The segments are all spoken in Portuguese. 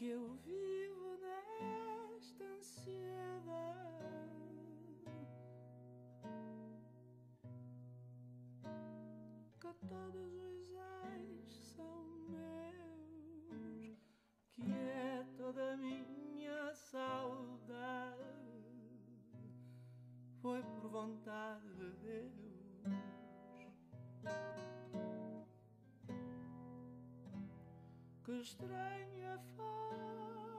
Que eu vivo nesta ansiedade que todos os ais são meus, que é toda minha saudade, foi por vontade de Deus. Que estranha forma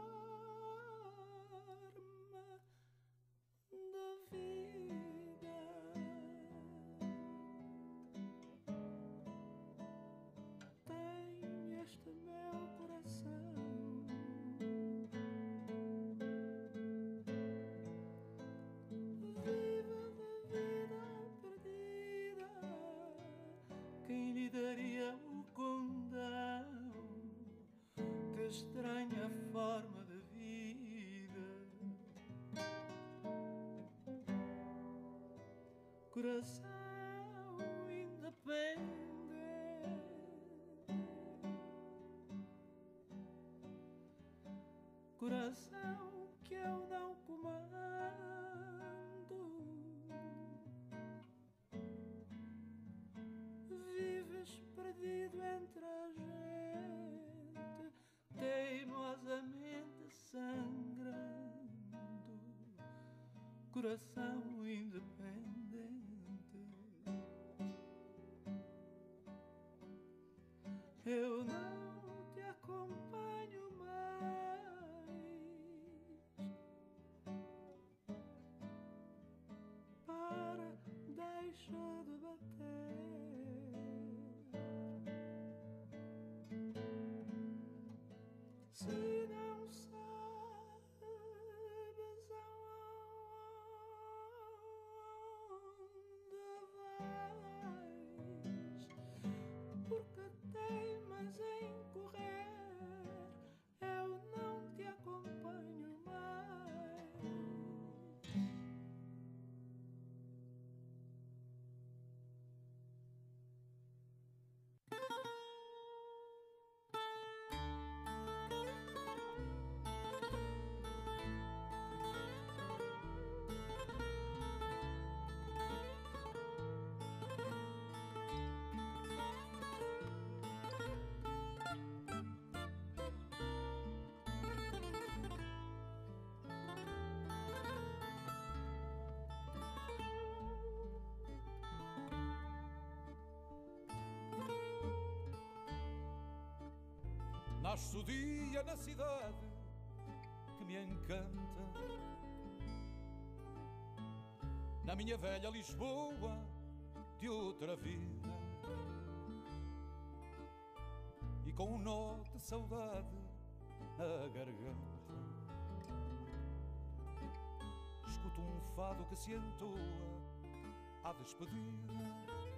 Coração independente. coração que eu não comando. Vives perdido entre a gente, teimosamente sangrando, coração independente. Eu não te acompanho mais para deixar de bater. Se não sabes aonde vais, porque teimas rising Nasce o dia na cidade que me encanta. Na minha velha Lisboa de outra vida. E com um nó de saudade na garganta. Escuto um fado que se entoa à despedida.